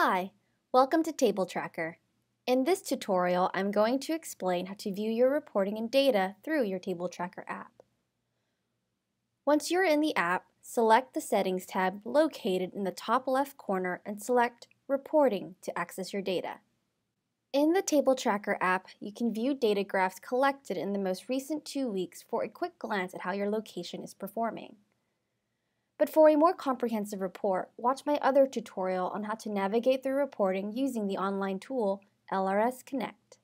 Hi, welcome to Table Tracker. In this tutorial, I'm going to explain how to view your reporting and data through your Table Tracker app. Once you're in the app, select the Settings tab located in the top left corner and select Reporting to access your data. In the Table Tracker app, you can view data graphs collected in the most recent two weeks for a quick glance at how your location is performing. But for a more comprehensive report, watch my other tutorial on how to navigate through reporting using the online tool LRS Connect.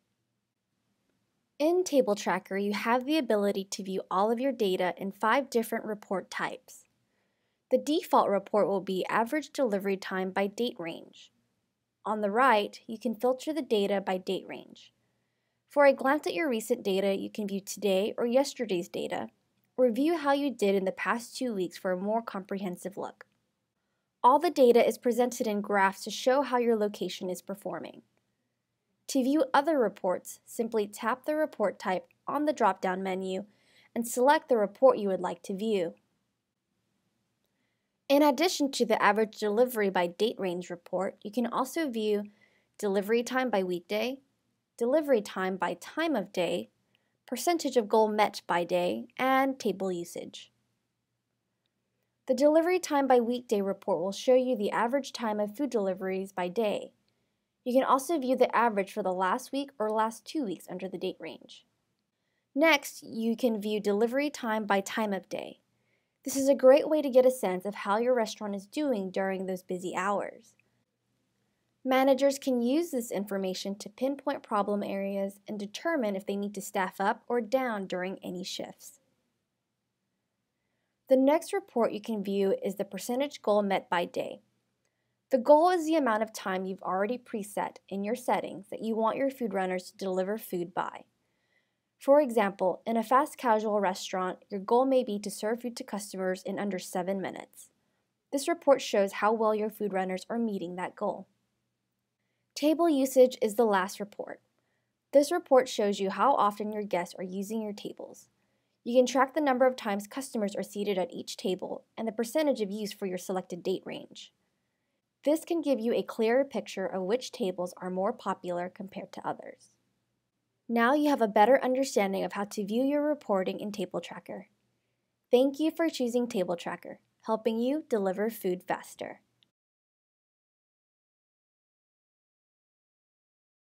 In Table Tracker, you have the ability to view all of your data in five different report types. The default report will be average delivery time by date range. On the right, you can filter the data by date range. For a glance at your recent data, you can view today or yesterday's data, Review how you did in the past two weeks for a more comprehensive look. All the data is presented in graphs to show how your location is performing. To view other reports, simply tap the report type on the drop-down menu and select the report you would like to view. In addition to the average delivery by date range report, you can also view delivery time by weekday, delivery time by time of day, percentage of goal met by day, and table usage. The delivery time by weekday report will show you the average time of food deliveries by day. You can also view the average for the last week or last two weeks under the date range. Next, you can view delivery time by time of day. This is a great way to get a sense of how your restaurant is doing during those busy hours. Managers can use this information to pinpoint problem areas and determine if they need to staff up or down during any shifts. The next report you can view is the percentage goal met by day. The goal is the amount of time you've already preset in your settings that you want your food runners to deliver food by. For example, in a fast casual restaurant, your goal may be to serve food to customers in under 7 minutes. This report shows how well your food runners are meeting that goal. Table usage is the last report. This report shows you how often your guests are using your tables. You can track the number of times customers are seated at each table and the percentage of use for your selected date range. This can give you a clearer picture of which tables are more popular compared to others. Now you have a better understanding of how to view your reporting in Table Tracker. Thank you for choosing Table Tracker, helping you deliver food faster.